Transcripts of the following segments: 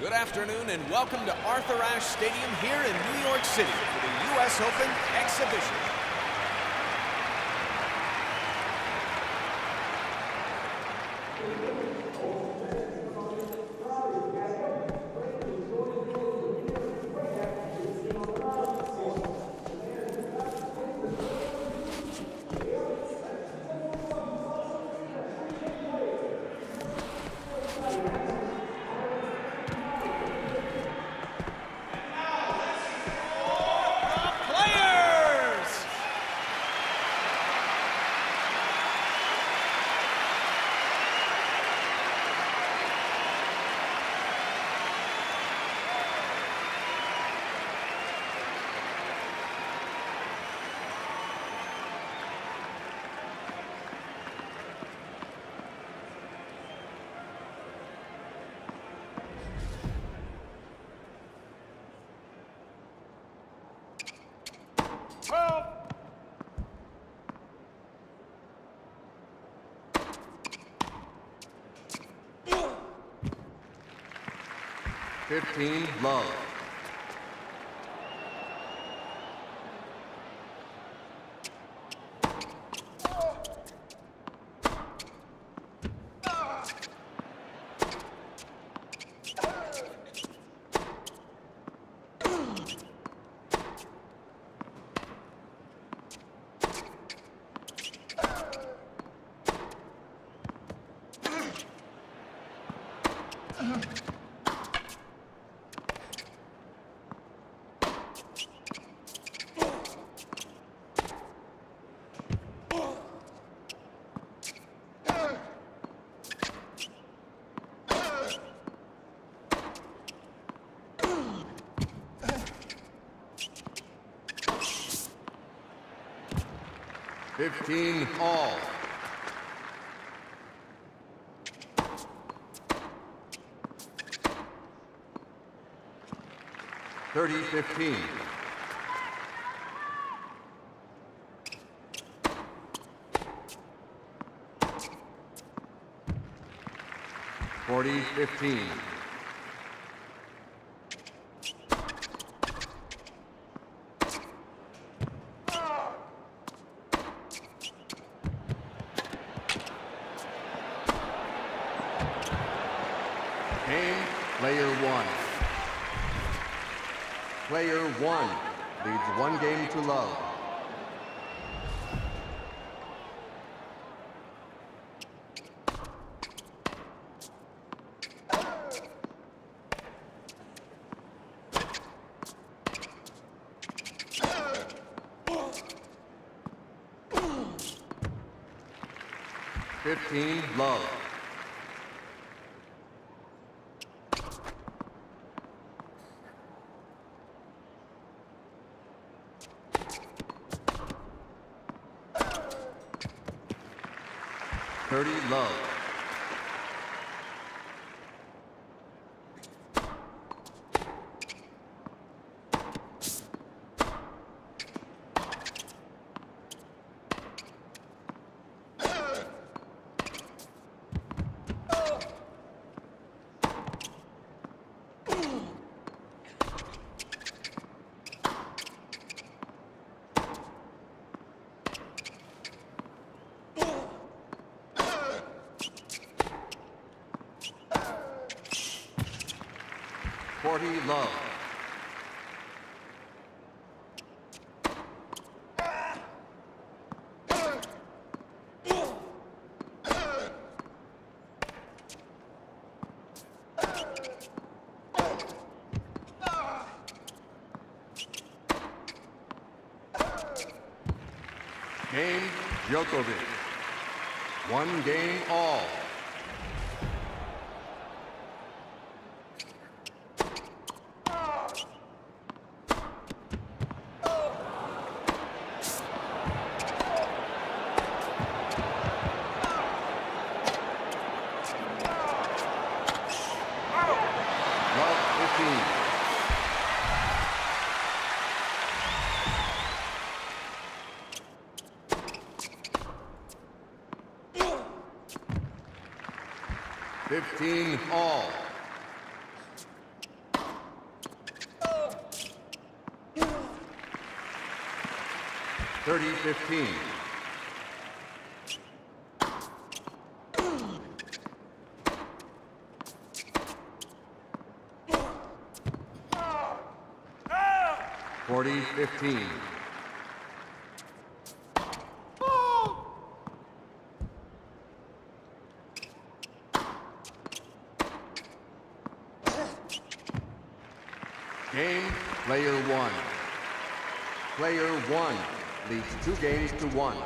Good afternoon and welcome to Arthur Ashe Stadium here in New York City for the U.S. Open exhibition. 15 love. Fifteen, all. Thirty, fifteen. Forty, fifteen. Game, player one. Player one leads one game to love. Fifteen, love. Thirty, love. Forty, love. Game, Djokovic. One game all. 15 all. Thirty fifteen. Forty fifteen. Player one leads two games to one.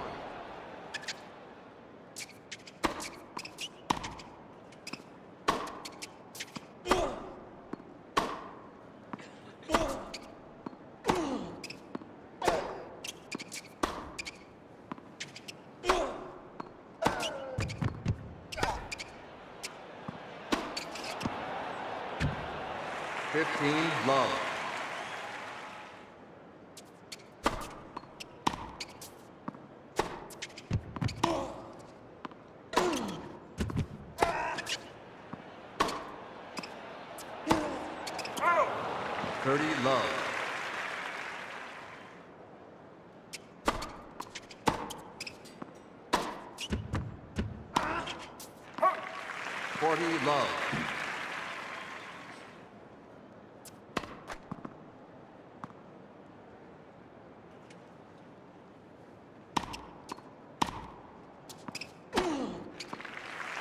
Fifteen, love. Thirty, love. Forty, love.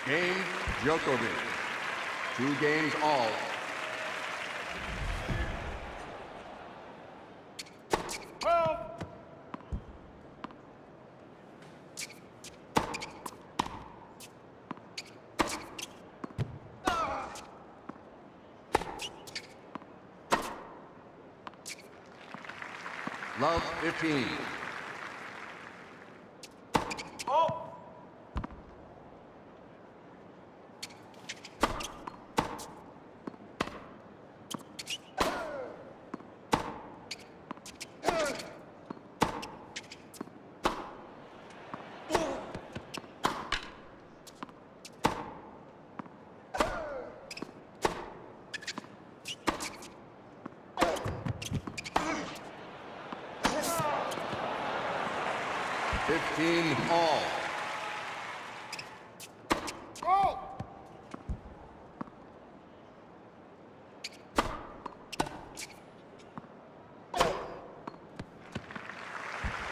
Game Djokovic. Two games all. Love 15. Fifteen all.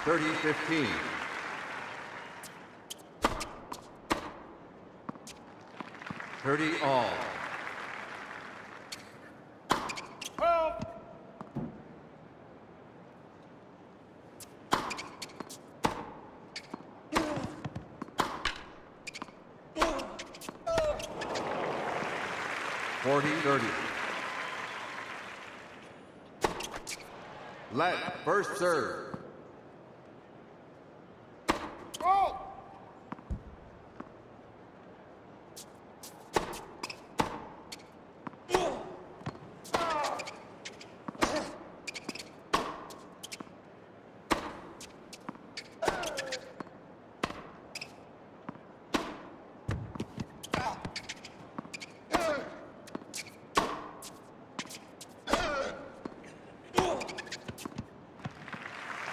Thirty fifteen. Thirty all. Forty thirty. Let first serve.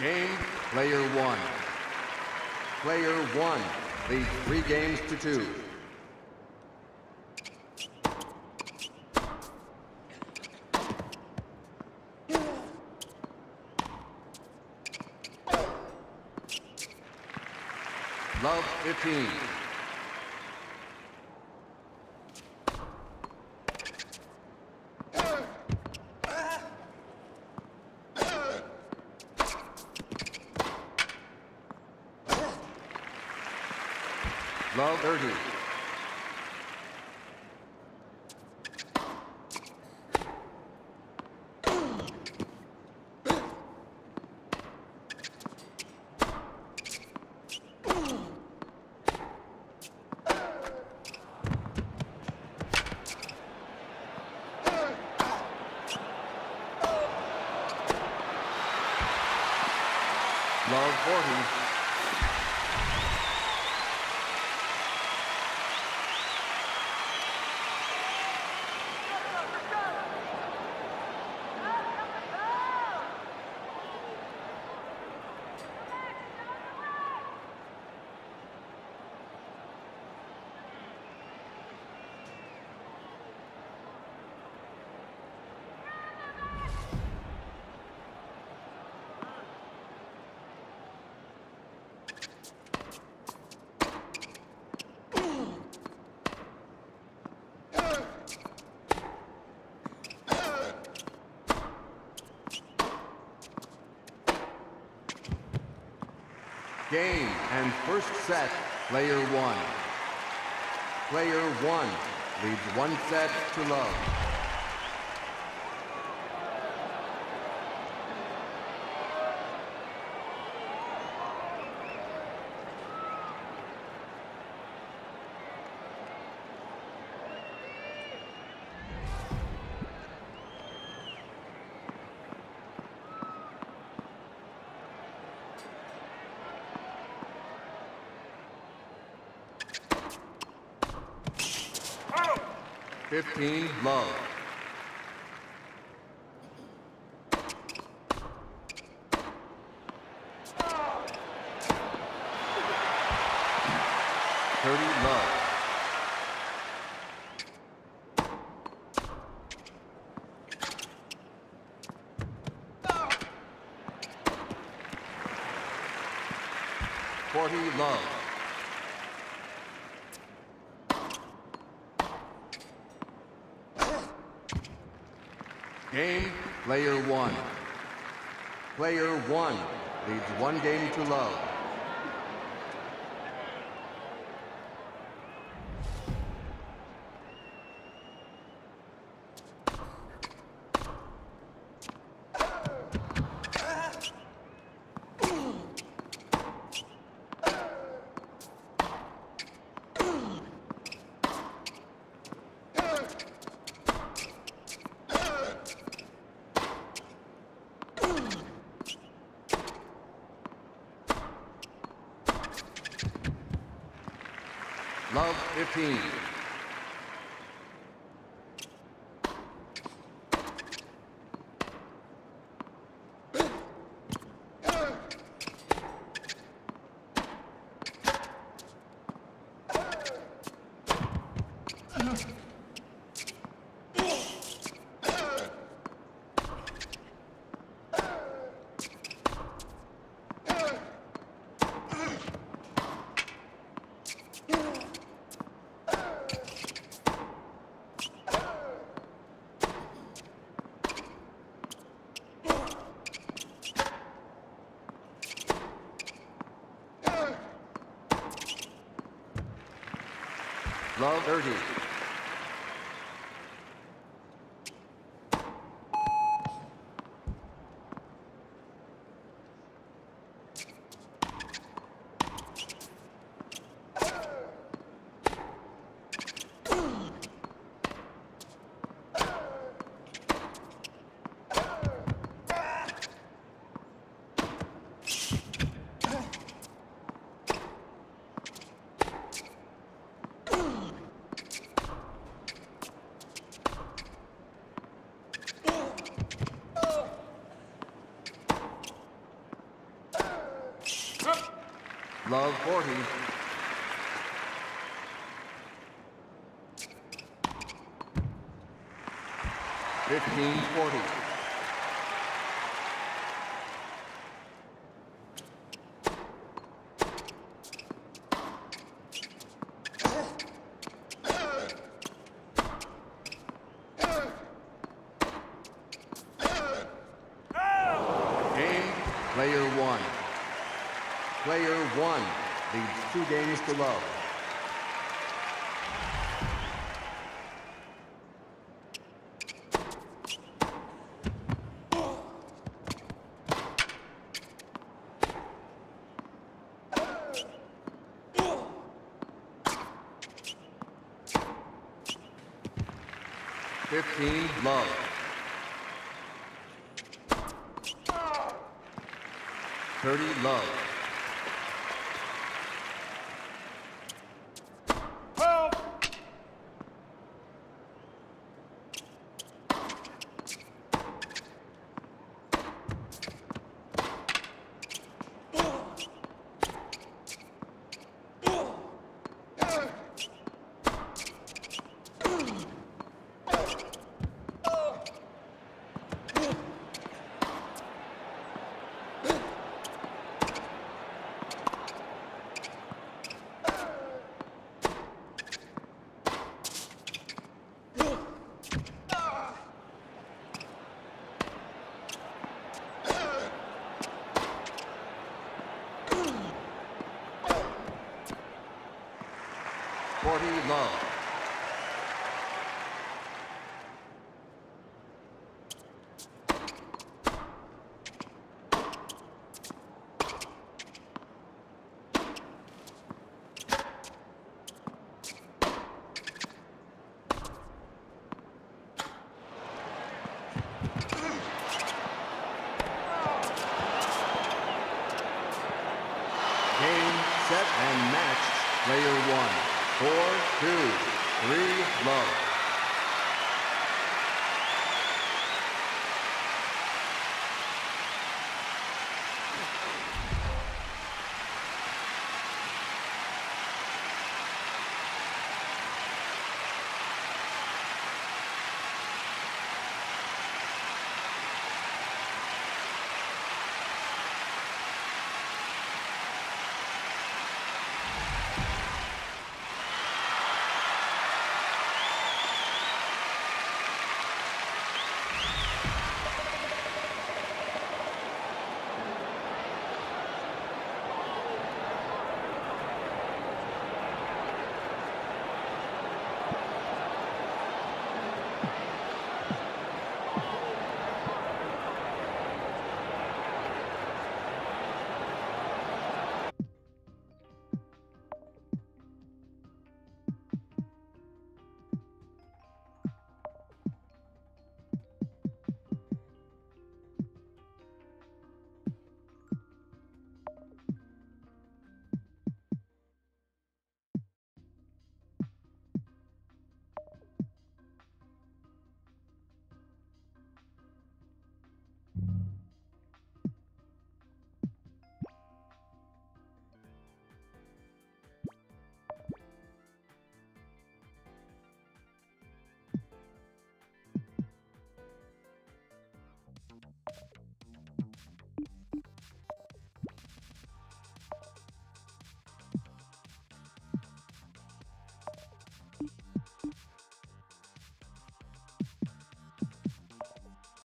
Game player one. Player one leads three games to two. Love 15. Love 30. Love 40. Game and first set, player one. Player one leads one set to love. Fifteen, love. Thirty, love. Forty, love. Game, player one. Player one leads one game to love. Love 15. Love 30. 40. Fifteen forty. Player one. Two to love. Fifteen, love. Thirty, love.